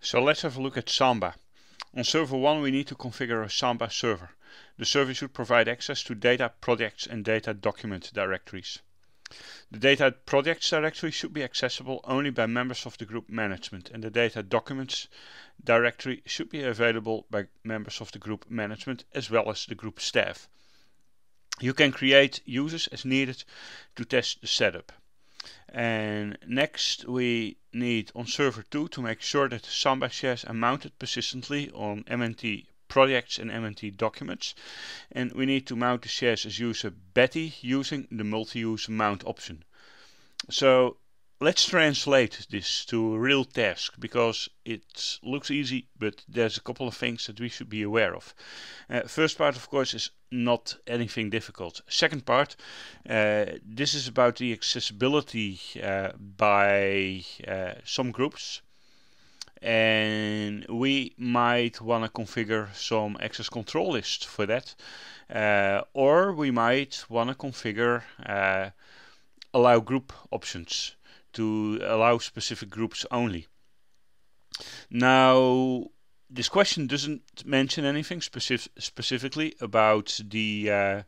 So let's have a look at Samba. On server 1 we need to configure a Samba server. The server should provide access to data projects and data document directories. The data projects directory should be accessible only by members of the group management and the data documents directory should be available by members of the group management as well as the group staff. You can create users as needed to test the setup. And next we need on server 2 to make sure that the Samba shares are mounted persistently on MNT projects and MNT documents. And we need to mount the shares as user Betty using the multi-user mount option. So let's translate this to a real task because it looks easy but there's a couple of things that we should be aware of. Uh, first part of course is not anything difficult. Second part, uh, this is about the accessibility uh, by uh, some groups and we might want to configure some access control lists for that uh, or we might want to configure uh, allow group options to allow specific groups only. Now, this question doesn't mention anything specific, specifically about the uh,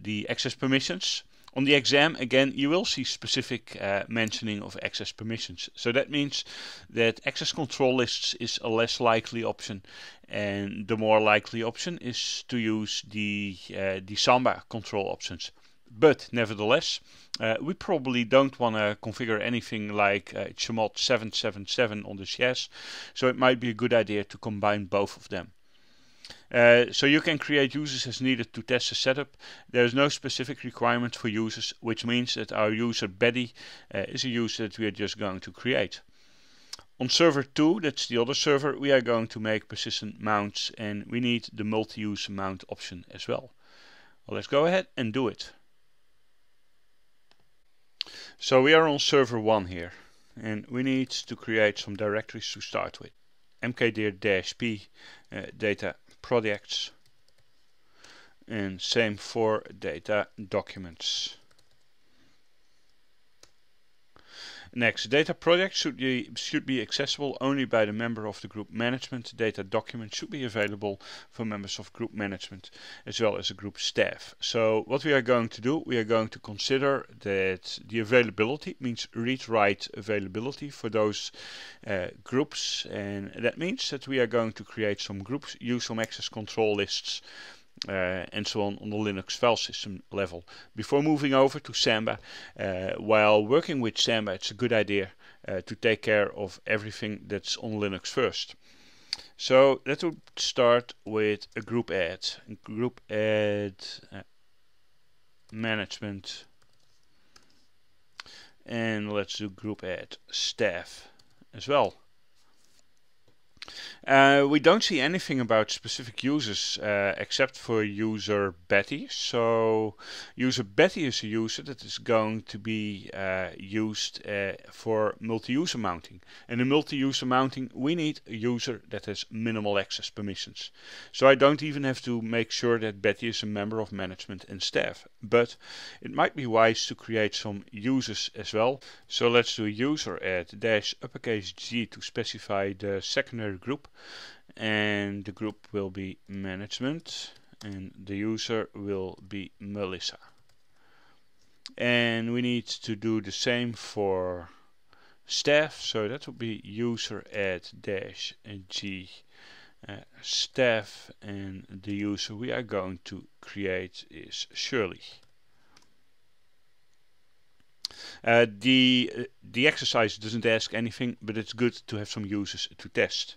the access permissions. On the exam, again, you will see specific uh, mentioning of access permissions. So that means that access control lists is a less likely option, and the more likely option is to use the uh, the Samba control options. But nevertheless, uh, we probably don't want to configure anything like uh, chmod 777 on the shares, so it might be a good idea to combine both of them. Uh, so you can create users as needed to test the setup. There is no specific requirement for users, which means that our user Betty uh, is a user that we are just going to create. On server 2, that's the other server, we are going to make persistent mounts and we need the multi-user mount option as well. well. Let's go ahead and do it. So we are on server 1 here and we need to create some directories to start with. mkdir-p uh, data projects and same for data documents. Next, data projects should be, should be accessible only by the member of the group management. Data documents should be available for members of group management as well as the group staff. So what we are going to do, we are going to consider that the availability means read-write availability for those uh, groups and that means that we are going to create some groups, use some access control lists uh, and so on on the Linux file system level. Before moving over to Samba, uh, while working with Samba, it's a good idea uh, to take care of everything that's on Linux first. So let's start with a group add, group add management, and let's do group add staff as well. Uh, we don't see anything about specific users uh, except for user Betty. So user Betty is a user that is going to be uh, used uh, for multi-user mounting. And in multi-user mounting we need a user that has minimal access permissions. So I don't even have to make sure that Betty is a member of management and staff. But it might be wise to create some users as well. So let's do user add dash uppercase G to specify the secondary group and the group will be management and the user will be Melissa. And we need to do the same for staff so that would be user add dash g uh, staff and the user we are going to create is Shirley. Uh, the uh, the exercise doesn't ask anything but it's good to have some users to test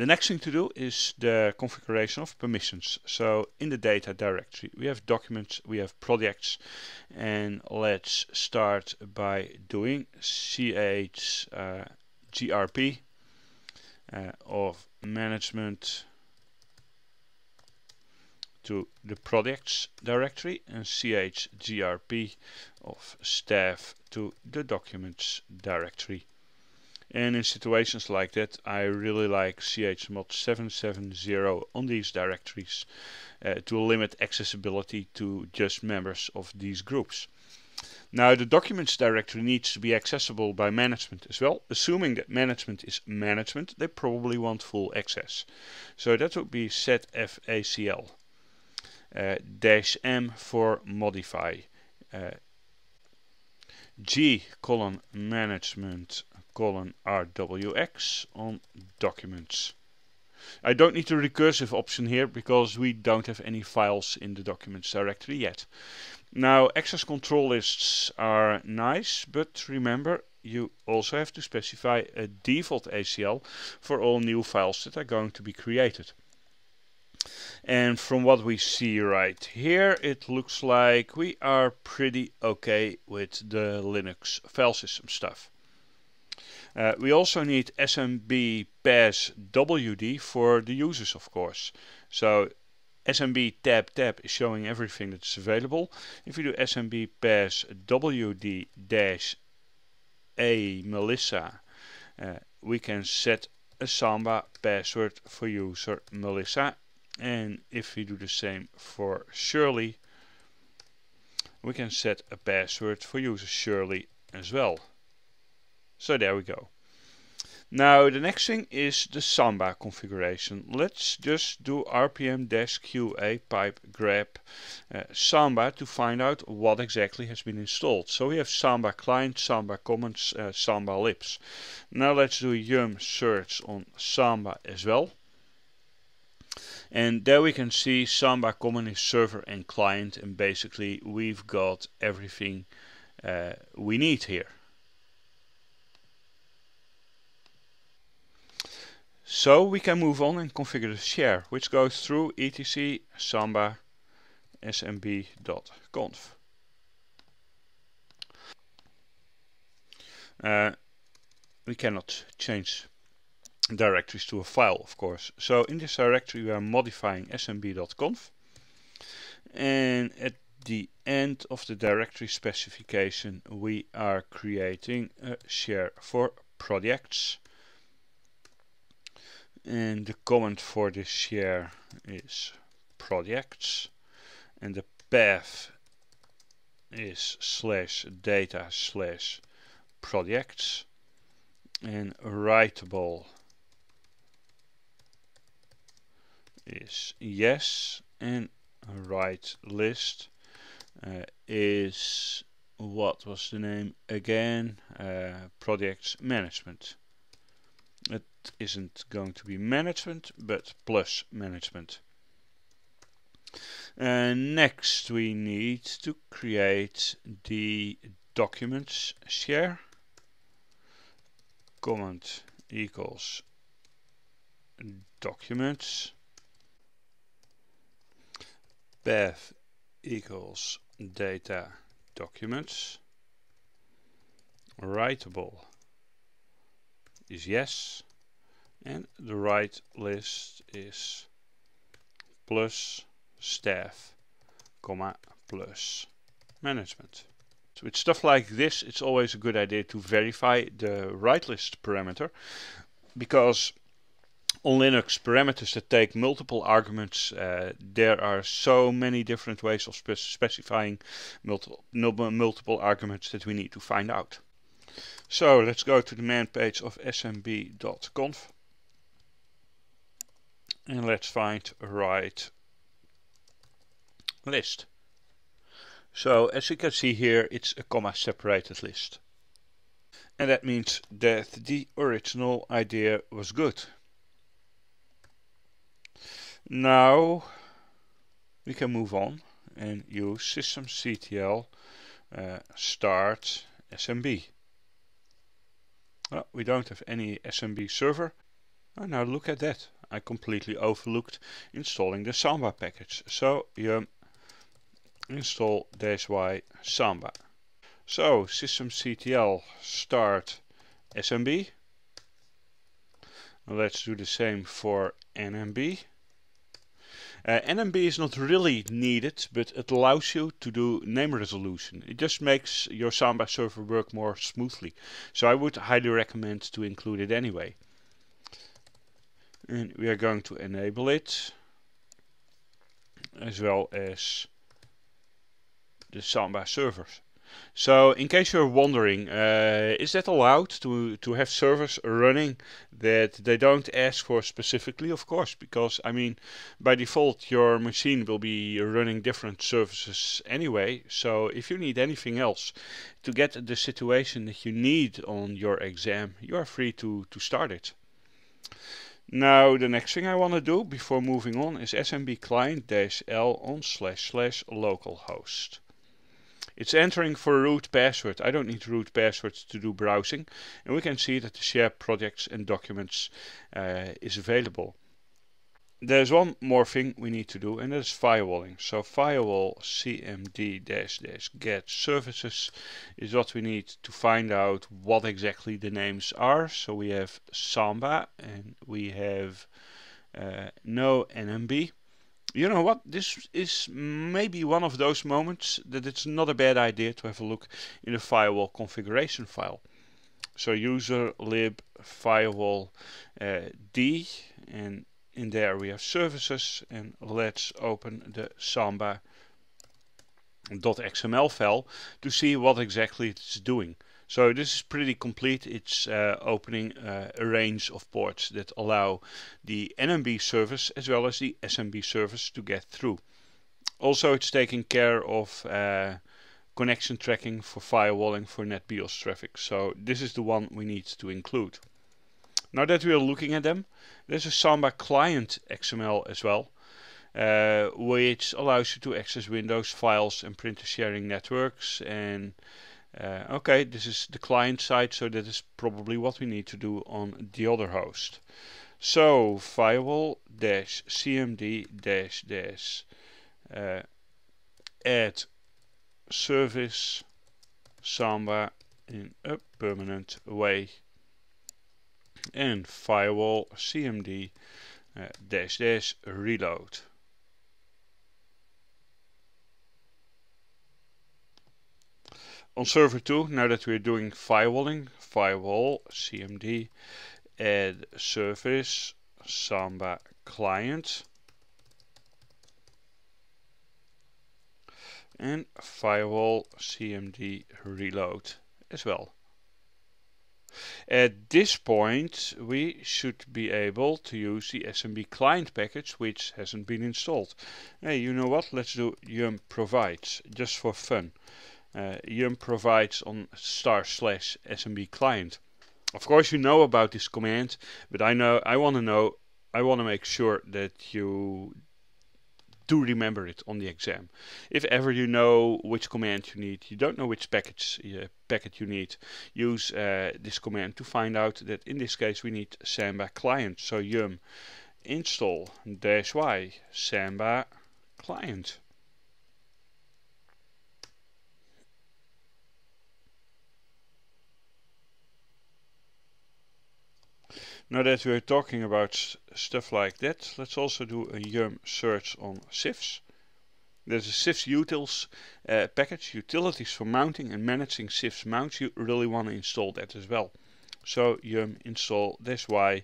the next thing to do is the configuration of permissions. So in the data directory we have documents, we have projects and let's start by doing ch uh, grp uh, of management to the projects directory and chgrp of staff to the documents directory and in situations like that, I really like chmod 770 on these directories uh, to limit accessibility to just members of these groups. Now the documents directory needs to be accessible by management as well. Assuming that management is management, they probably want full access. So that would be set facl uh, dash m for modify. Uh, G colon management colon rwx on documents. I don't need the recursive option here because we don't have any files in the documents directory yet. Now access control lists are nice, but remember you also have to specify a default ACL for all new files that are going to be created. And from what we see right here, it looks like we are pretty okay with the Linux file system stuff. Uh, we also need SMB pass WD for the users, of course. So SMB tab tab is showing everything that's available. If we do SMB pass WD dash A Melissa, uh, we can set a Samba password for user Melissa. And if we do the same for Shirley, we can set a password for user Shirley as well. So there we go. Now the next thing is the Samba configuration. Let's just do rpm-qa pipe grep uh, Samba to find out what exactly has been installed. So we have Samba client, Samba commands, uh, Samba libs. Now let's do yum search on Samba as well. And there we can see Samba common is server and client and basically we've got everything uh, we need here. So we can move on and configure the share, which goes through etc samba smb.conf. Uh, we cannot change directories to a file, of course. So in this directory we are modifying smb.conf and at the end of the directory specification we are creating a share for projects and the comment for this share is projects and the path is slash data slash projects and writable is yes and write list uh, is what was the name again? Uh, projects management it isn't going to be management, but plus management. And next we need to create the documents share. Command equals documents. Path equals data documents. Writable is yes and the write list is plus staff comma plus management. So with stuff like this it's always a good idea to verify the write list parameter because on Linux parameters that take multiple arguments uh, there are so many different ways of spe specifying multiple, multiple arguments that we need to find out. So let's go to the man page of smb.conf and let's find write list. So as you can see here it's a comma separated list. And that means that the original idea was good. Now we can move on and use systemctl uh, start smb. Well, we don't have any SMB server. Oh, now look at that. I completely overlooked installing the Samba package. So you install dash y Samba. So systemctl start SMB. Let's do the same for NMB. Uh, NMB is not really needed, but it allows you to do name resolution. It just makes your Samba server work more smoothly. So I would highly recommend to include it anyway. And we are going to enable it, as well as the Samba servers. So in case you're wondering, uh, is that allowed to, to have servers running that they don't ask for specifically? Of course, because I mean, by default, your machine will be running different services anyway. So if you need anything else to get the situation that you need on your exam, you are free to, to start it. Now the next thing I want to do before moving on is smb client-l on slash slash localhost. It's entering for root password. I don't need root passwords to do browsing. And we can see that the share projects and documents uh, is available. There's one more thing we need to do and that's firewalling. So firewall cmd dash dash get services is what we need to find out what exactly the names are. So we have Samba and we have uh, no NMB you know what? This is maybe one of those moments that it's not a bad idea to have a look in the firewall configuration file. So user lib firewall uh, d and in there we have services and let's open the samba dot .xml file to see what exactly it's doing. So this is pretty complete. It's uh, opening uh, a range of ports that allow the NMB service as well as the SMB service to get through. Also it's taking care of uh, connection tracking for firewalling for NetBIOS traffic. So this is the one we need to include. Now that we are looking at them, there's a Samba client XML as well. Uh, which allows you to access Windows files and printer sharing networks and uh, okay, this is the client side, so that is probably what we need to do on the other host. So firewall dash cmd dash dash uh, add service samba in a permanent way and firewall cmd uh, dash dash reload. On server 2, now that we're doing firewalling, firewall, cmd, add service, samba client, and firewall cmd reload as well. At this point we should be able to use the SMB client package which hasn't been installed. Hey, you know what? Let's do yum provides just for fun uh, yum provides on star slash smb client. Of course you know about this command, but I know I want to know I want to make sure that you do remember it on the exam. If ever you know which command you need, you don't know which package uh, packet you need, use uh, this command to find out that in this case we need Samba client. So yum install dash y Samba client. Now that we're talking about stuff like that, let's also do a yum search on CIFS. There's a CIFS utils uh, package, utilities for mounting and managing CIFS mounts. You really want to install that as well. So yum install this y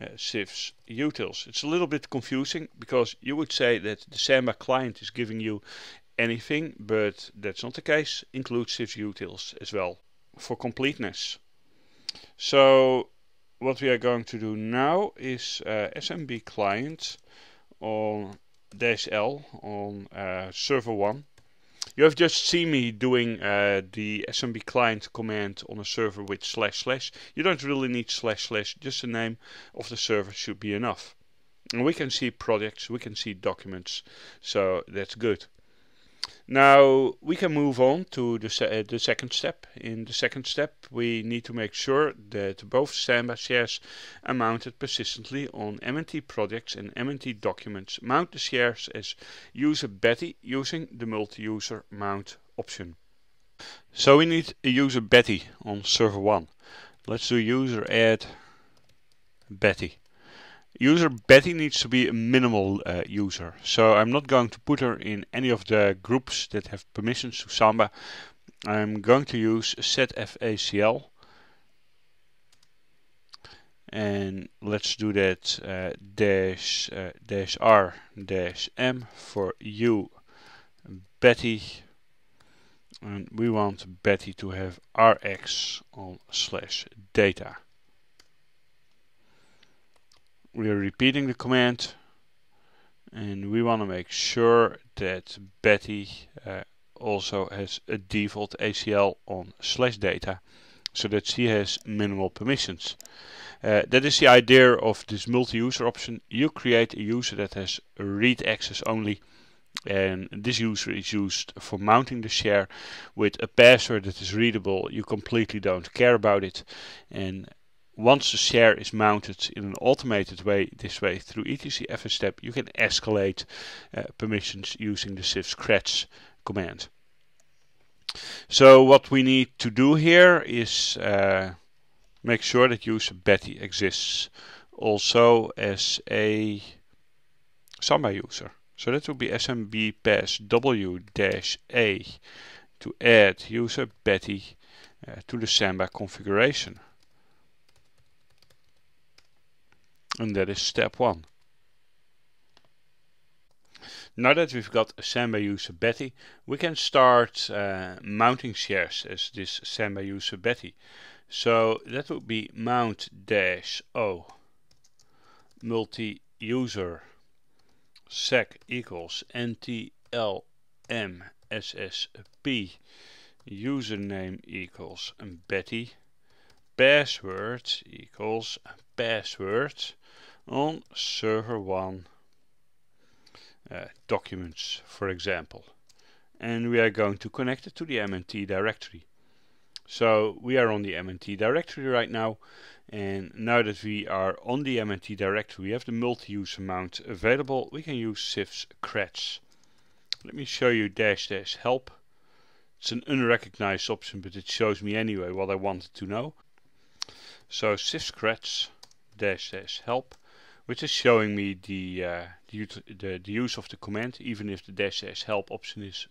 uh, CIFS utils. It's a little bit confusing because you would say that the Samba client is giving you anything, but that's not the case. Include CIFS utils as well for completeness. So what we are going to do now is uh, SMB client on dash L on uh, server 1. You have just seen me doing uh, the SMB client command on a server with slash slash. You don't really need slash slash, just the name of the server should be enough. And we can see projects, we can see documents, so that's good. Now we can move on to the, se uh, the second step. In the second step we need to make sure that both Samba shares are mounted persistently on MNT projects and MNT documents. Mount the shares as user Betty using the multi-user mount option. So we need a user Betty on server 1. Let's do user add Betty. User Betty needs to be a minimal uh, user, so I'm not going to put her in any of the groups that have permissions to Samba. I'm going to use setfacl and let's do that uh, dash uh, dash r dash m for you Betty and we want Betty to have rx on slash data. We are repeating the command and we want to make sure that Betty uh, also has a default ACL on slash data so that she has minimal permissions. Uh, that is the idea of this multi-user option. You create a user that has read access only and this user is used for mounting the share with a password that is readable. You completely don't care about it and once the share is mounted in an automated way, this way through etc fstab, you can escalate uh, permissions using the cifscreds command. So what we need to do here is uh, make sure that user Betty exists also as a Samba user. So that would be smb pass w-a to add user Betty uh, to the Samba configuration. And that is step one. Now that we've got a Samba user Betty, we can start uh, mounting shares as this Samba user Betty. So that would be mount dash o. Multi-user. Sec equals ntlm ssp username equals Betty. Password equals password on server 1 uh, documents for example. And we are going to connect it to the MNT directory. So we are on the MNT directory right now. And now that we are on the MNT directory we have the multi-user mount available. We can use sifs cratch let me show you dash dash help. It's an unrecognized option but it shows me anyway what I wanted to know. So cifscreds dash dash help which is showing me the, uh, the, the, the, use of the command even if the dash dash help option is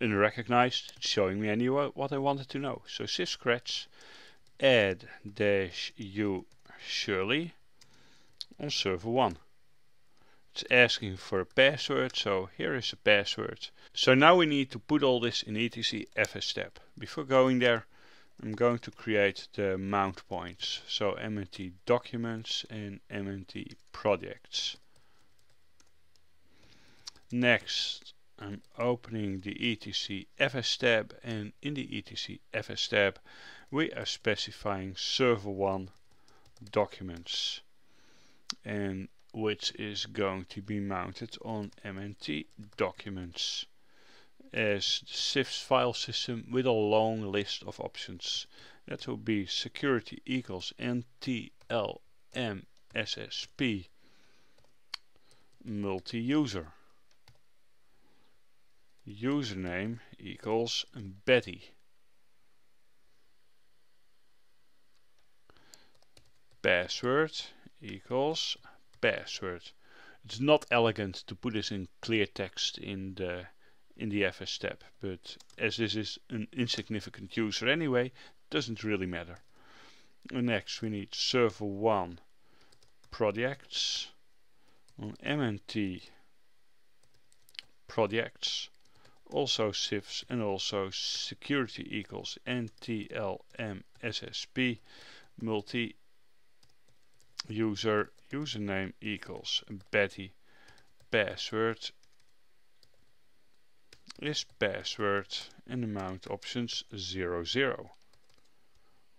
unrecognized. It's showing me anyway what I wanted to know. So cifscreds add dash u Shirley on server 1 it's asking for a password so here is a password. So now we need to put all this in etc fstab before going there I'm going to create the mount points. So MNT documents and MNT projects. Next, I'm opening the etc fstab and in the etc fstab we are specifying server 1 documents and which is going to be mounted on MNT documents as the CIFS file system with a long list of options. That will be security equals NTLMSSP multi-user. Username equals Betty. Password equals password. It's not elegant to put this in clear text in the in the fstab but as this is an insignificant user anyway doesn't really matter. Next we need server 1 projects. On MNT projects also cifs and also security equals NTLM SSP multi user username equals Betty password is password and the mount options 00.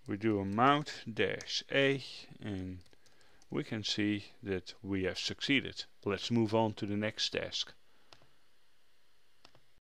We do a mount dash A and we can see that we have succeeded. Let's move on to the next task.